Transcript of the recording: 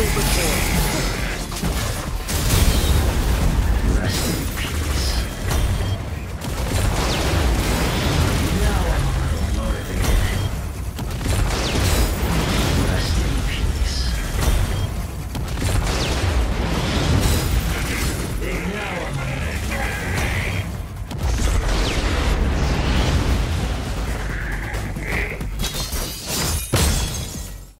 will.